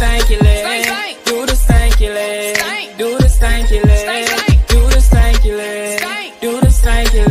stanky leg. Do the stanky leg. Do the stanky leg. Do the stanky leg. Do the stanky leg.